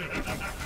Ha ha ha!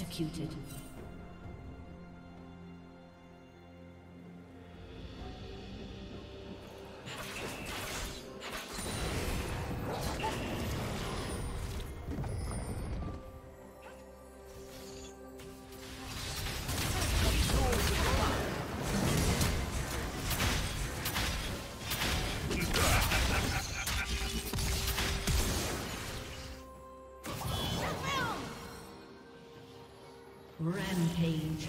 Executed. Rampage.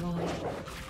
Destroyed.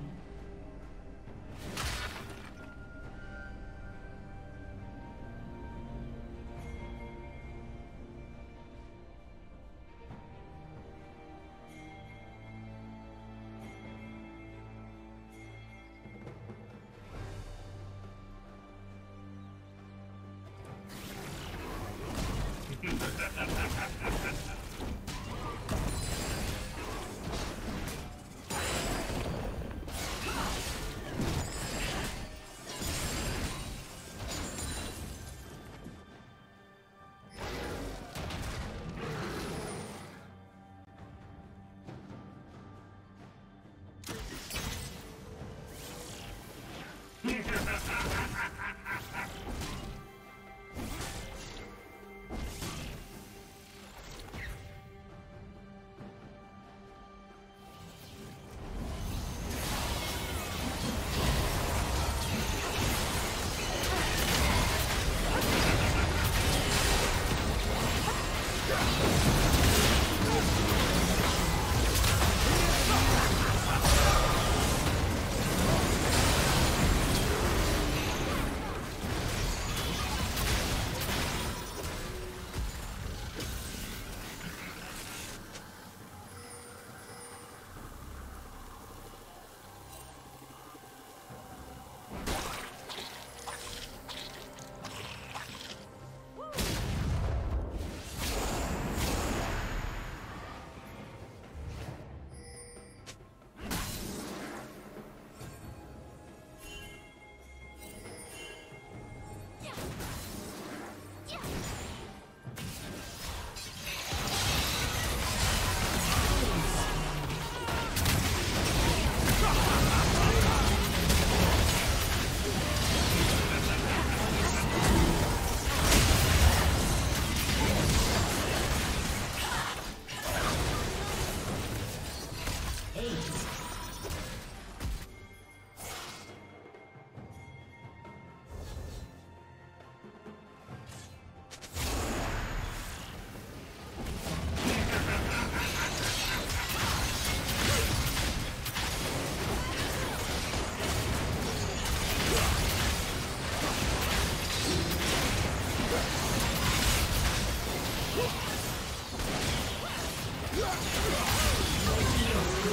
Let's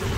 go.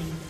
Dominating.